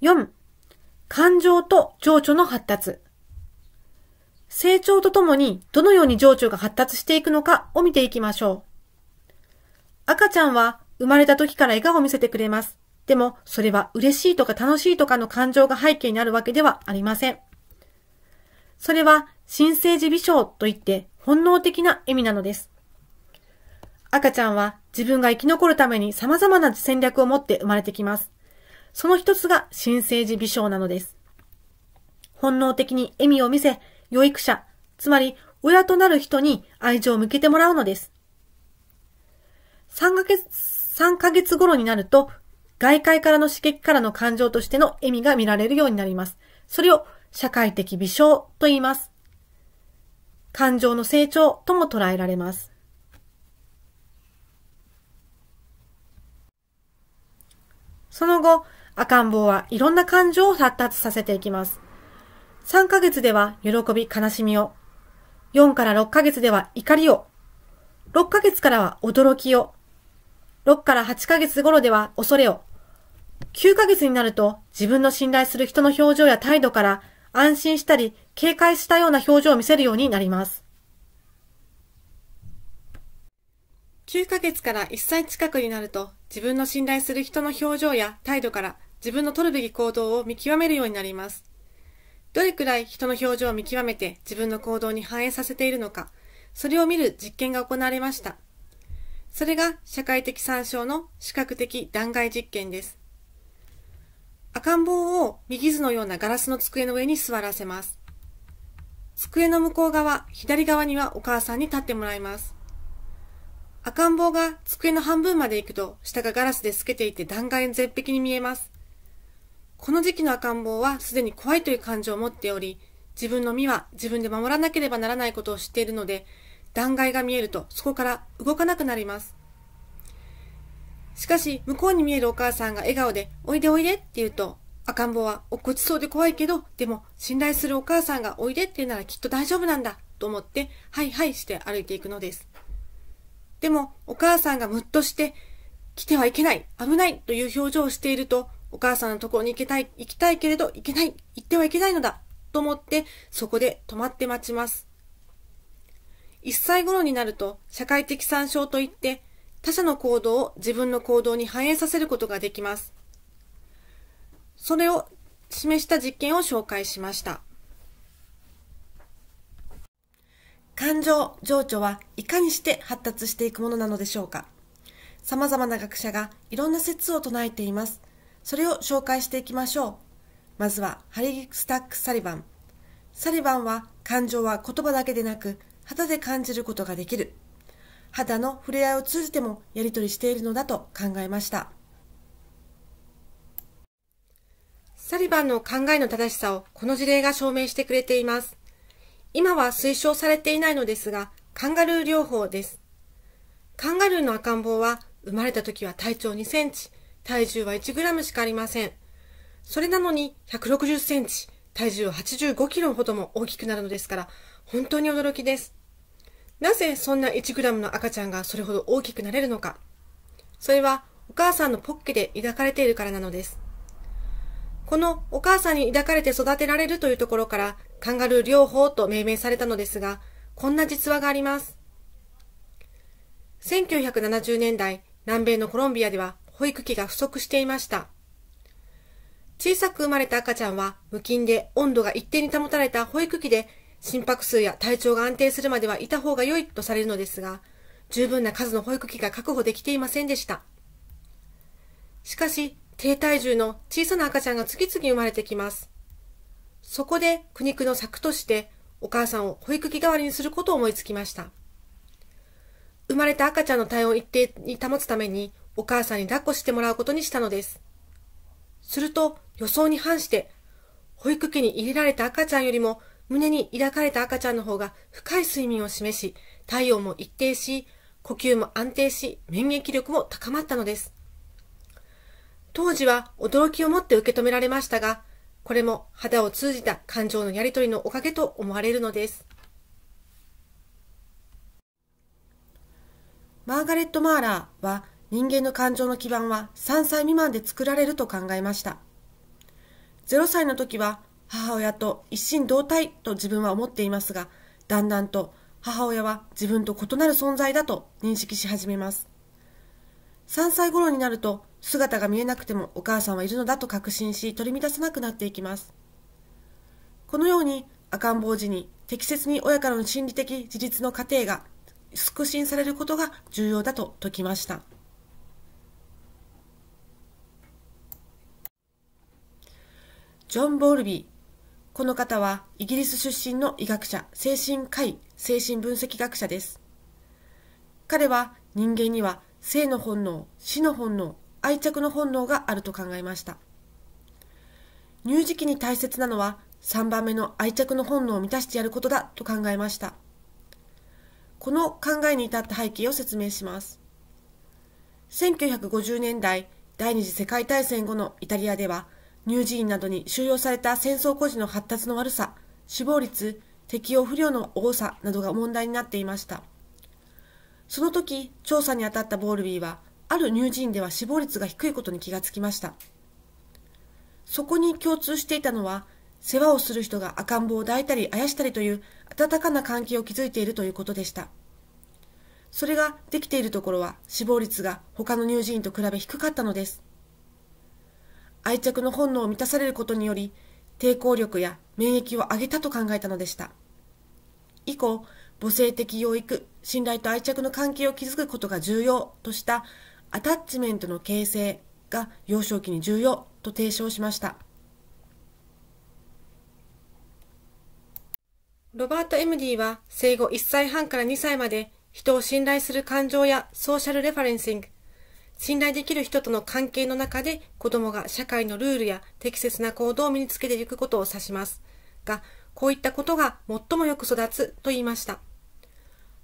4、感情と情緒の発達。成長とともにどのように情緒が発達していくのかを見ていきましょう。赤ちゃんは生まれた時から笑顔を見せてくれます。でも、それは嬉しいとか楽しいとかの感情が背景にあるわけではありません。それは、新生児微笑といって本能的な笑みなのです。赤ちゃんは自分が生き残るために様々な戦略を持って生まれてきます。その一つが新生児微笑なのです。本能的に笑みを見せ、養育者、つまり親となる人に愛情を向けてもらうのです。3ヶ月、3ヶ月頃になると外界からの刺激からの感情としての笑みが見られるようになります。それを社会的微笑と言います。感情の成長とも捉えられます。その後、赤ん坊はいろんな感情を発達させていきます。3ヶ月では喜び、悲しみを。4から6ヶ月では怒りを。6ヶ月からは驚きを。6から8ヶ月頃では恐れを。9ヶ月になると自分の信頼する人の表情や態度から安心したり警戒したような表情を見せるようになります。9ヶ月から1歳近くになると自分の信頼する人の表情や態度から自分の取るべき行動を見極めるようになります。どれくらい人の表情を見極めて自分の行動に反映させているのか、それを見る実験が行われました。それが社会的参照の視覚的断崖実験です。赤ん坊を右図のようなガラスの机の上に座らせます。机の向こう側、左側にはお母さんに立ってもらいます。赤ん坊が机の半分まで行くと、下がガラスで透けていて断崖絶壁に見えます。この時期の赤ん坊はすでに怖いという感情を持っており、自分の身は自分で守らなければならないことを知っているので、断崖が見えるとそこから動かなくなります。しかし、向こうに見えるお母さんが笑顔で、おいでおいでって言うと、赤ん坊は落っこちそうで怖いけど、でも信頼するお母さんがおいでって言うならきっと大丈夫なんだと思って、はいはいして歩いていくのです。でも、お母さんがむっとして、来てはいけない、危ないという表情をしていると、お母さんのところに行けたい、行きたいけれど行けない、行ってはいけないのだと思って、そこで止まって待ちます。1歳頃になると、社会的参照といって、他者の行動を自分の行動に反映させることができます。それを示した実験を紹介しました。感情、情緒はいかにして発達していくものなのでしょうか様々な学者がいろんな説を唱えています。それを紹介していきましょう。まずは、ハリー・スタック・サリバン。サリバンは、感情は言葉だけでなく、肌で感じることができる。肌の触れ合いを通じてもやり取りしているのだと考えました。サリバンの考えの正しさをこの事例が証明してくれています。今は推奨されていないのですが、カンガルー療法です。カンガルーの赤ん坊は生まれた時は体長2センチ、体重は1グラムしかありません。それなのに160センチ、体重は85キロほども大きくなるのですから、本当に驚きです。なぜそんな 1g の赤ちゃんがそれほど大きくなれるのか。それはお母さんのポッケで抱かれているからなのです。このお母さんに抱かれて育てられるというところからカンガルー療法と命名されたのですが、こんな実話があります。1970年代、南米のコロンビアでは保育器が不足していました。小さく生まれた赤ちゃんは無菌で温度が一定に保たれた保育器で心拍数や体調が安定するまではいた方が良いとされるのですが、十分な数の保育器が確保できていませんでした。しかし、低体重の小さな赤ちゃんが次々生まれてきます。そこで苦肉の策として、お母さんを保育器代わりにすることを思いつきました。生まれた赤ちゃんの体温を一定に保つために、お母さんに抱っこしてもらうことにしたのです。すると、予想に反して、保育器に入れられた赤ちゃんよりも胸に抱かれた赤ちゃんの方が深い睡眠を示し、体温も一定し、呼吸も安定し、免疫力も高まったのです。当時は驚きをもって受け止められましたが、これも肌を通じた感情のやりとりのおかげと思われるのです。マーガレット・マーラーは人間の感情の基盤は3歳未満で作られると考えました。0歳の時は母親と一心同体と自分は思っていますが、だんだんと母親は自分と異なる存在だと認識し始めます。3歳頃になると姿が見えなくてもお母さんはいるのだと確信し取り乱さなくなっていきます。このように赤ん坊時に適切に親からの心理的自立の過程が促進されることが重要だと説きました。ジョン・ボールビー。この方はイギリス出身の医学者、精神科医、精神分析学者です。彼は人間には性の本能、死の本能、愛着の本能があると考えました。乳児期に大切なのは3番目の愛着の本能を満たしてやることだと考えました。この考えに至った背景を説明します。1950年代第二次世界大戦後のイタリアでは乳児院などに収容された戦争孤児の発達の悪さ、死亡率、適応不良の多さなどが問題になっていました。その時、調査に当たったボールビーは、ある乳児院では死亡率が低いことに気がつきました。そこに共通していたのは、世話をする人が赤ん坊を抱いたりあやしたりという温かな関係を築いているということでした。それができているところは死亡率が他の乳児院と比べ低かったのです。愛着の本能を満たされることにより、抵抗力や免疫を上げたと考えたのでした。以降、母性的養育、信頼と愛着の関係を築くことが重要としたアタッチメントの形成が幼少期に重要と提唱しました。ロバート・エムディは生後1歳半から2歳まで人を信頼する感情や social referencing、信頼できる人との関係の中で子供が社会のルールや適切な行動を身につけていくことを指します。が、こういったことが最もよく育つと言いました。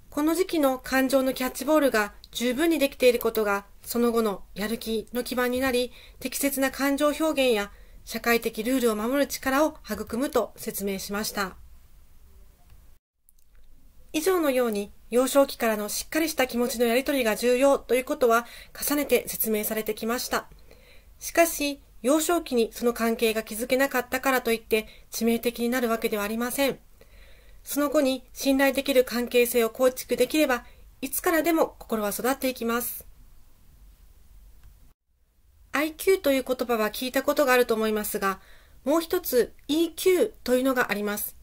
この時期の感情のキャッチボールが十分にできていることが、その後のやる気の基盤になり、適切な感情表現や社会的ルールを守る力を育むと説明しました。以上のように幼少期からのしっかりした気持ちのやり取りが重要ということは重ねて説明されてきました。しかし、幼少期にその関係が築けなかったからといって致命的になるわけではありません。その後に信頼できる関係性を構築できれば、いつからでも心は育っていきます。IQ という言葉は聞いたことがあると思いますが、もう一つ EQ というのがあります。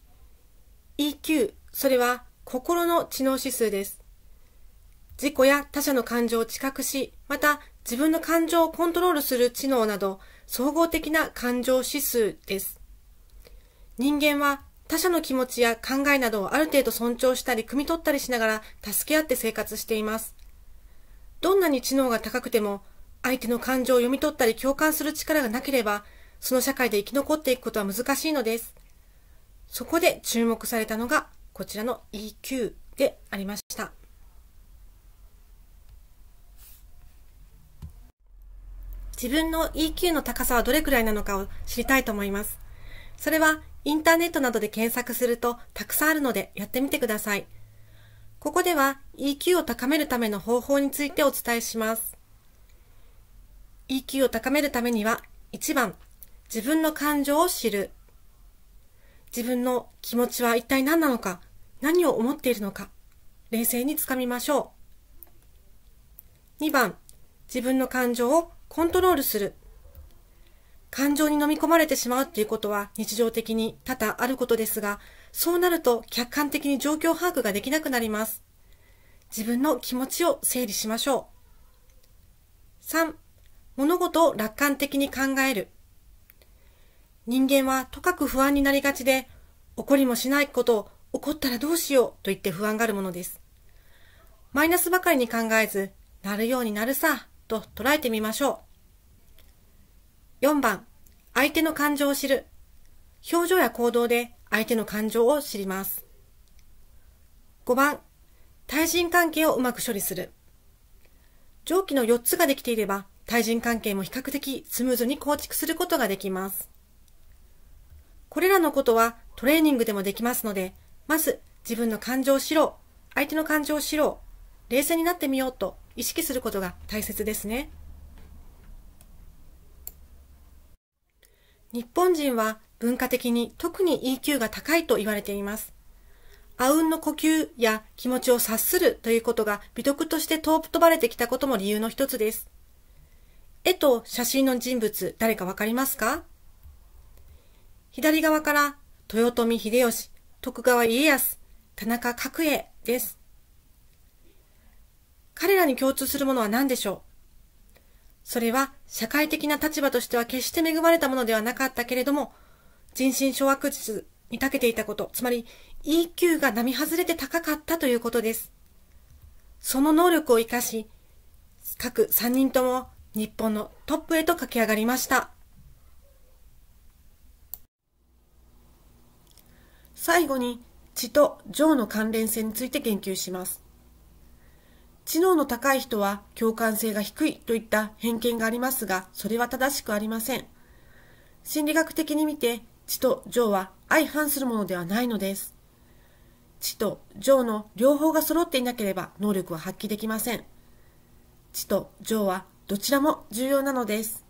EQ、それは心の知能指数です。自己や他者の感情を知覚し、また自分の感情をコントロールする知能など、総合的な感情指数です。人間は他者の気持ちや考えなどをある程度尊重したり、汲み取ったりしながら助け合って生活しています。どんなに知能が高くても、相手の感情を読み取ったり共感する力がなければ、その社会で生き残っていくことは難しいのです。そこで注目されたのがこちらの EQ でありました。自分の EQ の高さはどれくらいなのかを知りたいと思います。それはインターネットなどで検索するとたくさんあるのでやってみてください。ここでは EQ を高めるための方法についてお伝えします。EQ を高めるためには1番、自分の感情を知る。自分の気持ちは一体何なのか、何を思っているのか、冷静につかみましょう。2番、自分の感情をコントロールする。感情に飲み込まれてしまうっていうことは日常的に多々あることですが、そうなると客観的に状況把握ができなくなります。自分の気持ちを整理しましょう。3、物事を楽観的に考える。人間はとかく不安になりがちで、起こりもしないことを起こったらどうしようと言って不安があるものです。マイナスばかりに考えず、なるようになるさ、と捉えてみましょう。4番、相手の感情を知る。表情や行動で相手の感情を知ります。5番、対人関係をうまく処理する。上記の4つができていれば、対人関係も比較的スムーズに構築することができます。これらのことはトレーニングでもできますので、まず自分の感情を知ろう、相手の感情を知ろう、冷静になってみようと意識することが大切ですね。日本人は文化的に特に EQ が高いと言われています。あうんの呼吸や気持ちを察するということが美徳として尊ばれてきたことも理由の一つです。絵と写真の人物、誰かわかりますか？左側から豊臣秀吉、徳川家康、田中角栄です。彼らに共通するものは何でしょう？それは社会的な立場としては決して恵まれたものではなかったけれども、人心掌握術に長けていたこと、つまり EQ が並外れて高かったということです。その能力を活かし、各3人とも日本のトップへと駆け上がりました。最後に、知と情の関連性について言及します。知能の高い人は共感性が低いといった偏見がありますが、それは正しくありません。心理学的に見て、知と情は相反するものではないのです。知と情の両方が揃っていなければ能力は発揮できません。知と情はどちらも重要なのです。